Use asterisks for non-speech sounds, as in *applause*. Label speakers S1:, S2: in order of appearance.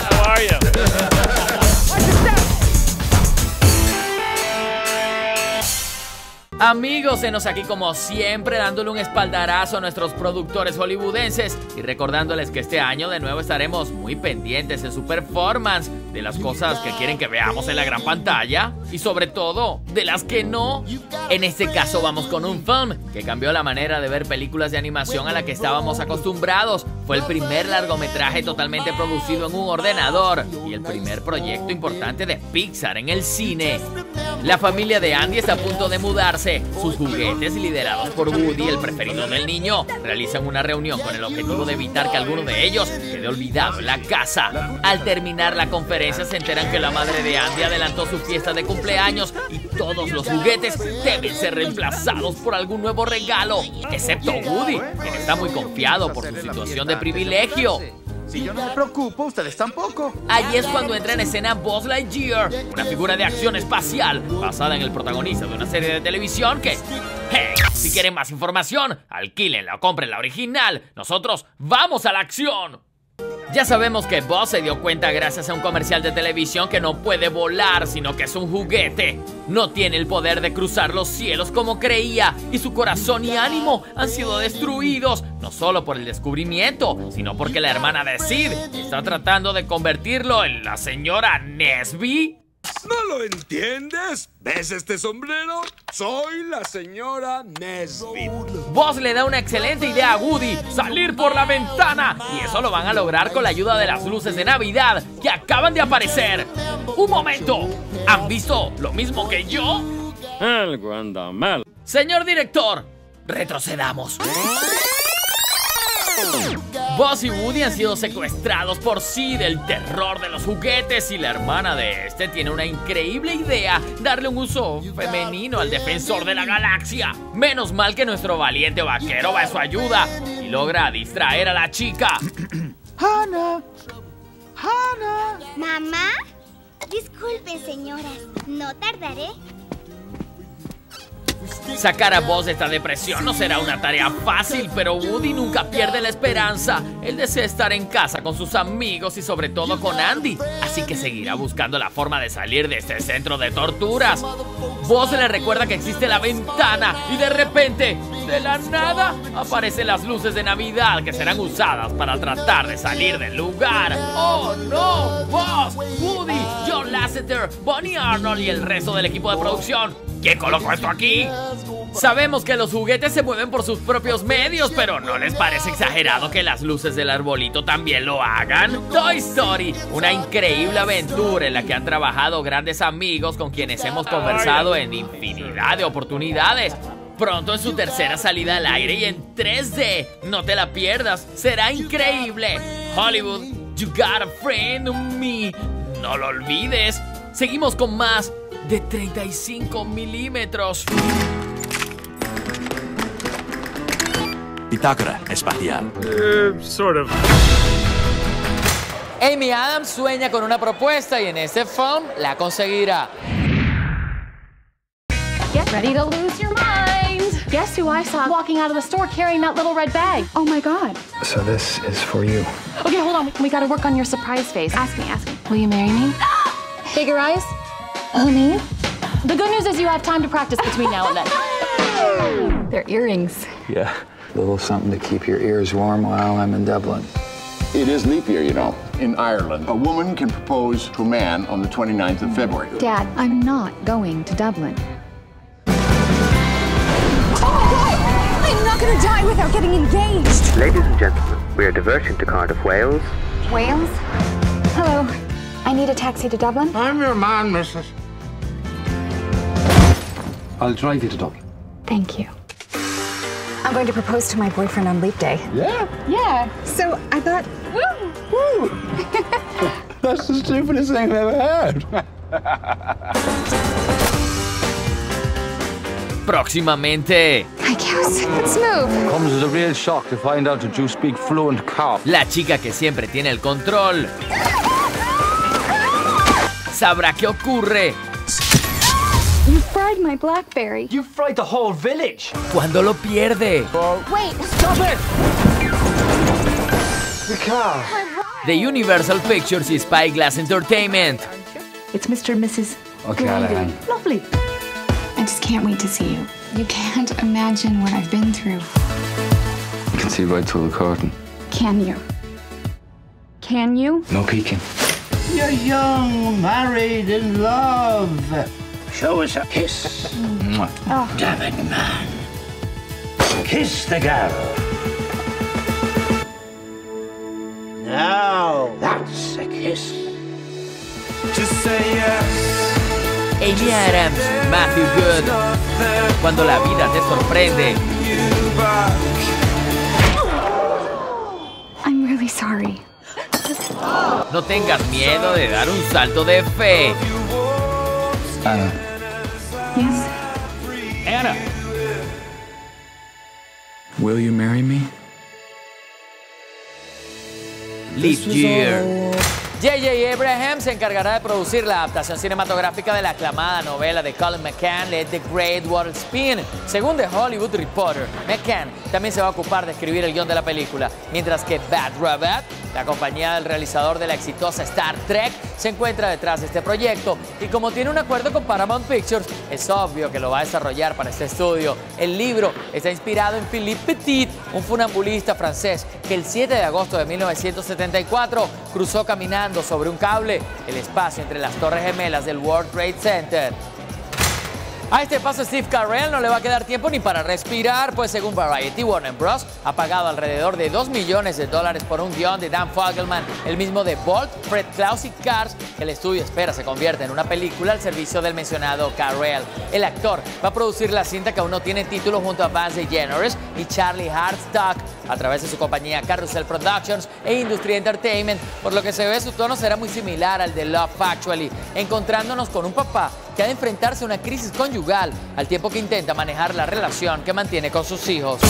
S1: How are you? *laughs*
S2: Amigos, enos aquí como siempre dándole un espaldarazo a nuestros productores hollywoodenses y recordándoles que este año de nuevo estaremos muy pendientes en su performance de las cosas que quieren que veamos en la gran pantalla y sobre todo de las que no. En este caso vamos con un film que cambió la manera de ver películas de animación a la que estábamos acostumbrados. Fue el primer largometraje totalmente producido en un ordenador y el primer proyecto importante de Pixar en el cine. La familia de Andy está a punto de mudarse. Sus juguetes, liderados por Woody, el preferido del niño, realizan una reunión con el objetivo de evitar que alguno de ellos quede olvidado en la casa. Al terminar la conferencia se enteran que la madre de Andy adelantó su fiesta de cumpleaños y todos los juguetes deben ser reemplazados por algún nuevo regalo, excepto Woody, quien está muy confiado por su situación de privilegio.
S3: Si yo no me preocupo, ustedes tampoco.
S2: Allí es cuando entra en escena Buzz Lightyear, una figura de acción espacial basada en el protagonista de una serie de televisión que... ¡Hey! Si quieren más información, alquílenla o compren la original. Nosotros vamos a la acción. Ya sabemos que Buzz se dio cuenta gracias a un comercial de televisión que no puede volar, sino que es un juguete. No tiene el poder de cruzar los cielos como creía, y su corazón y ánimo han sido destruidos, no solo por el descubrimiento, sino porque la hermana de Sid está tratando de convertirlo en la señora Nesby.
S4: ¿No lo entiendes? ¿Ves este sombrero? Soy la señora Nesbit.
S2: Buzz le da una excelente idea a Woody, salir por la ventana, y eso lo van a lograr con la ayuda de las luces de Navidad que acaban de aparecer. Un momento, ¿han visto lo mismo que yo?
S1: Algo anda mal.
S2: Señor director, retrocedamos. Buzz y Woody han sido secuestrados por Sid, el terror de los juguetes, y la hermana de este tiene una increíble idea, darle un uso femenino al defensor de la galaxia. Menos mal que nuestro valiente vaquero va a su ayuda y logra distraer a la chica. *coughs*
S3: Hannah. Hannah.
S5: ¿Mamá? Disculpen, señoras. No tardaré.
S2: Sacar a Buzz de esta depresión no será una tarea fácil, pero Woody nunca pierde la esperanza. Él desea estar en casa con sus amigos y sobre todo con Andy, así que seguirá buscando la forma de salir de este centro de torturas. Buzz le recuerda que existe la ventana y de repente, de la nada, aparecen las luces de Navidad que serán usadas para tratar de salir del lugar. ¡Oh no! Buzz, Woody, John Lasseter, Bonnie Arnold y el resto del equipo de producción ¿Quién colocó esto aquí? Sabemos que los juguetes se mueven por sus propios medios, pero ¿no les parece exagerado que las luces del arbolito también lo hagan? Toy Story, una increíble aventura en la que han trabajado grandes amigos con quienes hemos conversado en infinidad de oportunidades. Pronto en su tercera salida al aire y en 3D. No te la pierdas, será increíble. Hollywood, you got a friend in me. No lo olvides. Seguimos con más de 35 milímetros.
S6: Bitácora espacial.
S1: Uh, sort of.
S2: Amy Adams sueña con una propuesta y en este film la conseguirá.
S7: Get ready to lose your mind. Guess who I saw walking out of the store carrying that little red bag? Oh my god.
S8: So this is for you.
S7: Okay, hold on. We gotta work on your surprise face. Ask me, ask me. Will you marry me? *gasps* Bigger eyes? Oh, me? The good news is you have time to practice between now and then. *laughs* They're earrings.
S8: Yeah. A little something to keep your ears warm while I'm in Dublin.
S9: It is leap year, you know. In Ireland, a woman can propose to a man on the 29th of February.
S7: Dad, I'm not going to Dublin. Oh!
S10: I'm not gonna die without getting engaged.
S11: Ladies and gentlemen, we are diverting to Cardiff, Wales.
S7: Wales? Hello. I need a taxi to Dublin.
S4: I'm your man, missus.
S8: I'll drive you to Dublin.
S7: Thank you.
S10: I'm going to propose to my boyfriend on leap day.
S8: Yeah?
S10: Yeah. So I thought, woo, woo. *laughs*
S8: That's the stupidest thing I've ever heard. *laughs*
S2: Próximamente,
S10: Hi, Cass. Let's move.
S8: Comes as a real shock to find out that you speak fluent cough.
S2: la chica que siempre tiene el control *laughs* sabrá qué ocurre
S7: You fried my blackberry.
S8: You fried the whole village.
S2: cuando lo pierde. Oh.
S10: Wait.
S8: Stop it! The car.
S2: de Universal Pictures y Spyglass Entertainment.
S10: It's Mr. and Mrs.
S8: O'Callaghan.
S10: Lovely.
S7: I just can't wait to see you. You can't imagine what I've been through.
S8: You can see right through the curtain.
S7: Can you? Can you?
S8: No peeking.
S6: You're young, married, in love. Show us a kiss.
S8: Mwah.
S6: Damn it, man. Kiss the girl. Now, that's a kiss.
S2: Amy Adams, Matthew Good. Cuando la vida te sorprende.
S7: I'm really sorry.
S2: No tengas miedo de dar un salto de fe.
S8: Anna.
S7: Yes?
S1: Anna.
S8: Will you marry me?
S2: Leap Year. J.J. Abraham se encargará de producir la adaptación cinematográfica de la aclamada novela de Colin McCann, Let the Great World Spin. Según The Hollywood Reporter, McCann también se va a ocupar de escribir el guion de la película, mientras que Bad Robot, la compañía del realizador de la exitosa Star Trek, se encuentra detrás de este proyecto y como tiene un acuerdo con Paramount Pictures, es obvio que lo va a desarrollar para este estudio. El libro está inspirado en Philippe Petit, un funambulista francés que el 7 de agosto de 1974 cruzó caminando sobre un cable el espacio entre las torres gemelas del World Trade Center. A este paso Steve Carell no le va a quedar tiempo ni para respirar, pues según Variety, Warner Bros. ha pagado alrededor de 2 millones de dólares por un guion de Dan Fogelman, el mismo de Bolt, Fred Klaus y Cars, que el estudio espera se convierta en una película al servicio del mencionado Carell. El actor va a producir la cinta que aún no tiene título junto a Vance DeGeneres y Charlie Hartstock a través de su compañía Carousel Productions e Industry Entertainment, por lo que se ve su tono será muy similar al de Love Actually, encontrándonos con un papá que ha de enfrentarse a una crisis conyugal al tiempo que intenta manejar la relación que mantiene con sus hijos.